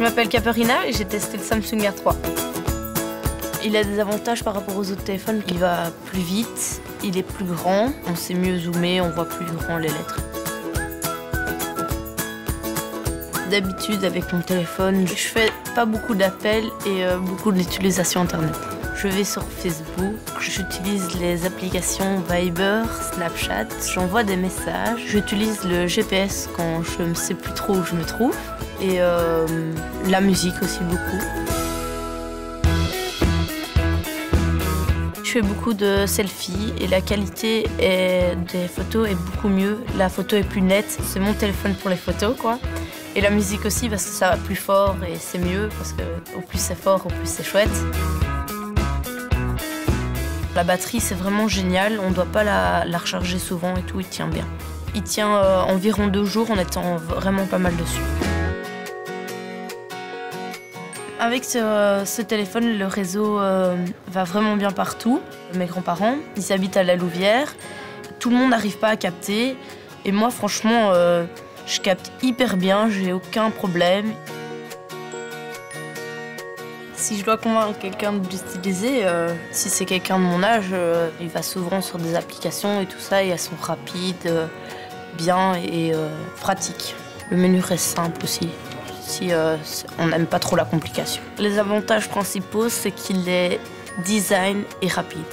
m'appelle Caperina et j'ai testé le Samsung R3. Il a des avantages par rapport aux autres téléphones. Il va plus vite, il est plus grand, on sait mieux zoomer, on voit plus grand les lettres. D'habitude, avec mon téléphone, je fais pas beaucoup d'appels et euh, beaucoup d'utilisation Internet. Je vais sur Facebook, j'utilise les applications Viber, Snapchat, j'envoie des messages, j'utilise le GPS quand je ne sais plus trop où je me trouve et euh, la musique aussi beaucoup. Je fais beaucoup de selfies et la qualité des photos est beaucoup mieux. La photo est plus nette, c'est mon téléphone pour les photos quoi. Et la musique aussi parce que ça va plus fort et c'est mieux parce que au plus c'est fort, au plus c'est chouette. La batterie, c'est vraiment génial. On ne doit pas la, recharger souvent et tout. Il tient bien. Il tient euh, environ deux jours en étant vraiment pas mal dessus. Avec ce, téléphone, le réseau euh, va vraiment bien partout. Mes grands-parents, ils habitent à la Louvière. Tout le monde n'arrive pas à capter. Et moi, franchement, euh, je capte hyper bien. J'ai aucun problème. Si je dois convaincre quelqu'un d'utiliser, euh, si c'est quelqu'un de mon âge, euh, il va souvent sur des applications et tout ça, et elles sont rapides, euh, bien et pratiques. Le menu reste simple aussi, si on n'aime pas trop la complication. Les avantages principaux, c'est qu'il est design et rapide.